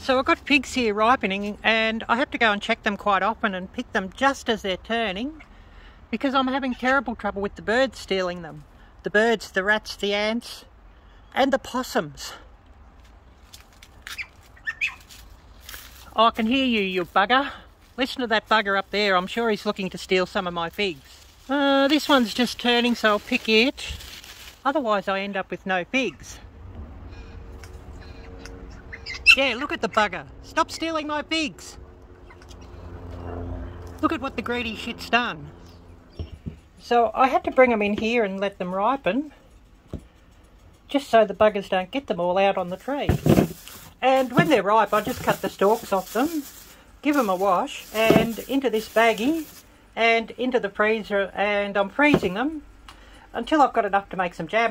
So I've got figs here ripening and I have to go and check them quite often and pick them just as they're turning because I'm having terrible trouble with the birds stealing them. The birds, the rats, the ants and the possums. Oh, I can hear you, you bugger. Listen to that bugger up there. I'm sure he's looking to steal some of my figs. Uh, this one's just turning, so I'll pick it. Otherwise, I end up with no figs. Yeah, look at the bugger. Stop stealing my figs. Look at what the greedy shit's done. So I had to bring them in here and let them ripen. Just so the buggers don't get them all out on the tree. And when they're ripe, I just cut the stalks off them, give them a wash, and into this baggie, and into the freezer, and I'm freezing them until I've got enough to make some jam.